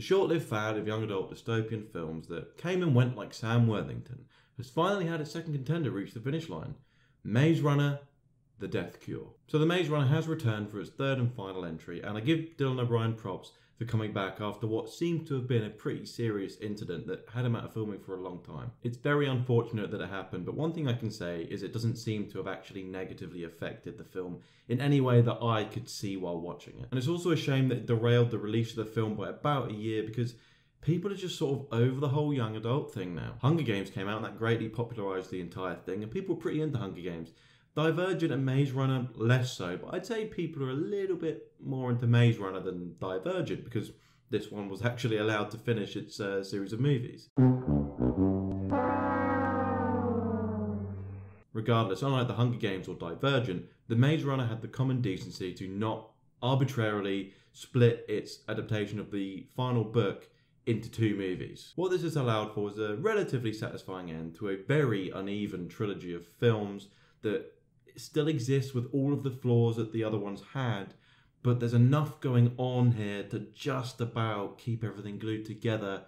The short lived fad of young adult dystopian films that came and went like Sam Worthington has finally had its second contender reach the finish line Maze Runner The Death Cure. So, The Maze Runner has returned for its third and final entry, and I give Dylan O'Brien props for coming back after what seemed to have been a pretty serious incident that had him out of filming for a long time. It's very unfortunate that it happened, but one thing I can say is it doesn't seem to have actually negatively affected the film in any way that I could see while watching it. And it's also a shame that it derailed the release of the film by about a year because people are just sort of over the whole young adult thing now. Hunger Games came out and that greatly popularized the entire thing, and people were pretty into Hunger Games. Divergent and Maze Runner less so, but I'd say people are a little bit more into Maze Runner than Divergent because this one was actually allowed to finish its uh, series of movies. Regardless, unlike the Hunger Games or Divergent, the Maze Runner had the common decency to not arbitrarily split its adaptation of the final book into two movies. What this has allowed for is a relatively satisfying end to a very uneven trilogy of films that still exists with all of the flaws that the other ones had, but there's enough going on here to just about keep everything glued together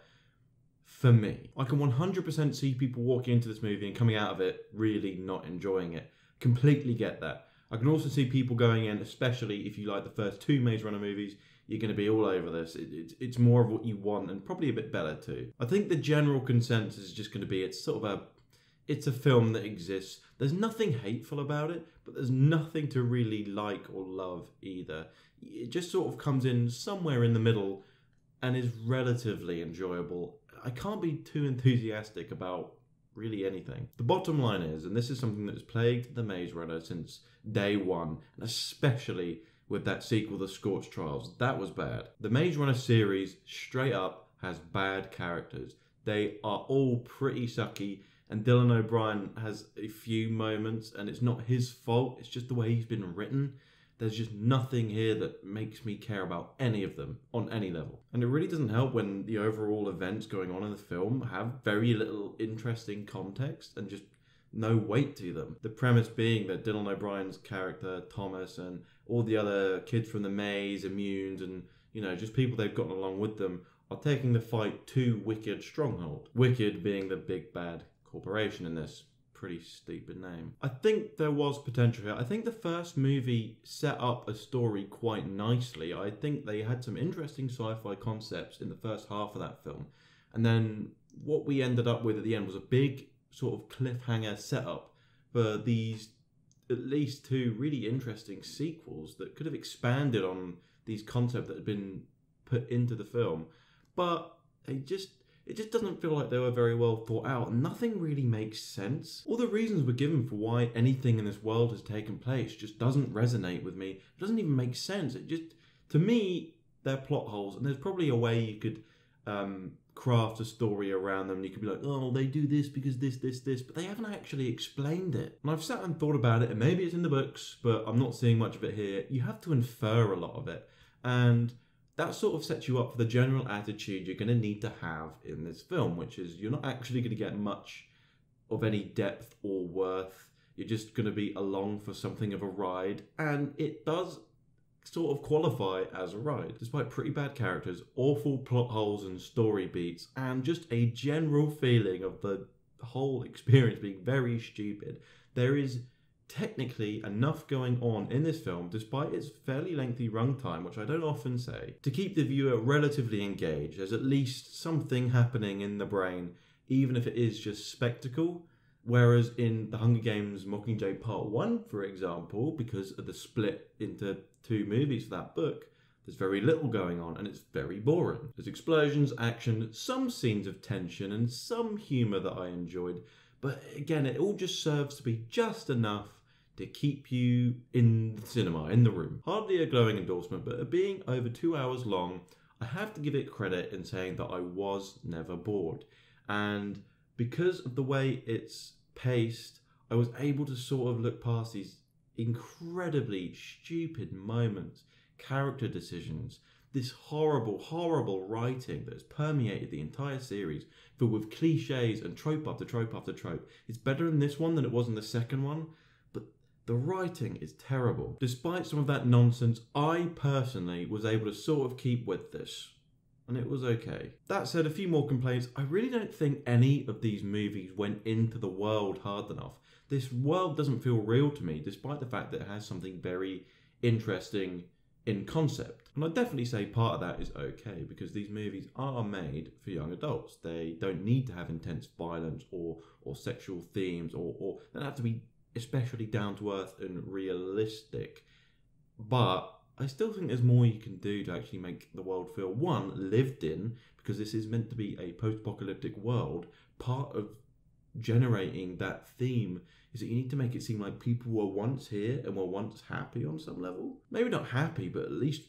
for me. I can 100% see people walking into this movie and coming out of it really not enjoying it. Completely get that. I can also see people going in, especially if you like the first two Maze Runner movies, you're going to be all over this. It, it, it's more of what you want and probably a bit better too. I think the general consensus is just going to be it's sort of a it's a film that exists. There's nothing hateful about it, but there's nothing to really like or love either. It just sort of comes in somewhere in the middle and is relatively enjoyable. I can't be too enthusiastic about really anything. The bottom line is, and this is something that has plagued The Maze Runner since day one, and especially with that sequel, The Scorch Trials, that was bad. The Maze Runner series, straight up, has bad characters. They are all pretty sucky and Dylan O'Brien has a few moments, and it's not his fault, it's just the way he's been written. There's just nothing here that makes me care about any of them on any level. And it really doesn't help when the overall events going on in the film have very little interesting context and just no weight to them. The premise being that Dylan O'Brien's character, Thomas, and all the other kids from the maze, immunes, and you know, just people they've gotten along with them are taking the fight to Wicked Stronghold. Wicked being the big bad corporation in this pretty stupid name. I think there was potential here. I think the first movie set up a story quite nicely. I think they had some interesting sci fi concepts in the first half of that film. And then what we ended up with at the end was a big sort of cliffhanger setup for these at least two really interesting sequels that could have expanded on these concepts that had been put into the film. But they just it just doesn't feel like they were very well thought out. Nothing really makes sense. All the reasons were given for why anything in this world has taken place just doesn't resonate with me. It doesn't even make sense. It just, to me, they're plot holes, and there's probably a way you could um, craft a story around them. You could be like, oh, they do this because this, this, this, but they haven't actually explained it. And I've sat and thought about it, and maybe it's in the books, but I'm not seeing much of it here. You have to infer a lot of it. And that sort of sets you up for the general attitude you're going to need to have in this film, which is you're not actually going to get much of any depth or worth. You're just going to be along for something of a ride, and it does sort of qualify as a ride. Despite pretty bad characters, awful plot holes and story beats, and just a general feeling of the whole experience being very stupid, there is technically enough going on in this film, despite its fairly lengthy runtime, which I don't often say, to keep the viewer relatively engaged. There's at least something happening in the brain, even if it is just spectacle. Whereas in The Hunger Games Mockingjay Part 1, for example, because of the split into two movies for that book, there's very little going on and it's very boring. There's explosions, action, some scenes of tension, and some humour that I enjoyed. But again, it all just serves to be just enough to keep you in the cinema, in the room. Hardly a glowing endorsement, but being over two hours long, I have to give it credit in saying that I was never bored. And because of the way it's paced, I was able to sort of look past these incredibly stupid moments, character decisions, this horrible, horrible writing that has permeated the entire series, filled with cliches and trope after trope after trope. It's better in this one than it was in the second one, the writing is terrible. Despite some of that nonsense, I personally was able to sort of keep with this. and it was okay. That said, a few more complaints. I really don't think any of these movies went into the world hard enough. This world doesn't feel real to me, despite the fact that it has something very interesting in concept. And I'd definitely say part of that is okay because these movies are made for young adults. They don't need to have intense violence or or sexual themes or, or they don't have to be especially down to earth and realistic. But I still think there's more you can do to actually make the world feel one lived in because this is meant to be a post-apocalyptic world. Part of generating that theme is that you need to make it seem like people were once here and were once happy on some level. Maybe not happy, but at least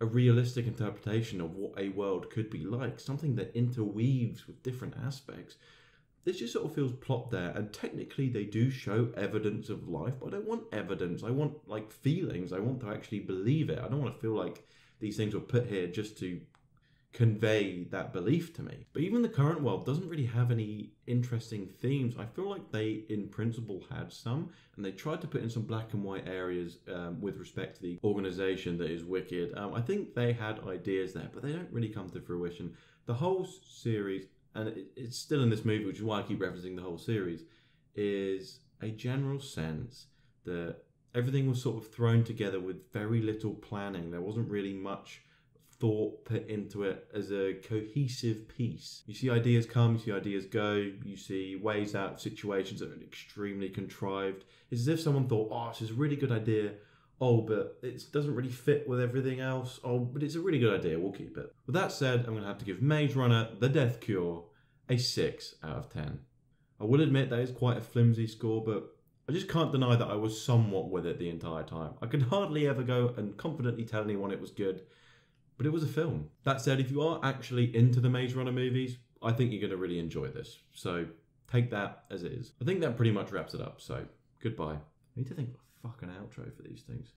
a realistic interpretation of what a world could be like, something that interweaves with different aspects. This just sort of feels plot there, and technically they do show evidence of life, but I don't want evidence. I want like feelings. I want to actually believe it. I don't want to feel like these things were put here just to convey that belief to me. But even the current world doesn't really have any interesting themes. I feel like they, in principle, had some, and they tried to put in some black and white areas um, with respect to the organization that is Wicked. Um, I think they had ideas there, but they don't really come to fruition. The whole series, and it, it's still in this movie, which is why I keep referencing the whole series, is a general sense that everything was sort of thrown together with very little planning. There wasn't really much thought put into it as a cohesive piece. You see ideas come, you see ideas go, you see ways out of situations that are extremely contrived. It's as if someone thought, oh, this is a really good idea. Oh, but it doesn't really fit with everything else. Oh, but it's a really good idea. We'll keep it. With that said, I'm going to have to give Maze Runner The Death Cure a 6 out of 10. I will admit that is quite a flimsy score, but I just can't deny that I was somewhat with it the entire time. I could hardly ever go and confidently tell anyone it was good but it was a film. That said, if you are actually into the Maze Runner movies, I think you're going to really enjoy this. So take that as it is. I think that pretty much wraps it up. So goodbye. I need to think of a fucking outro for these things.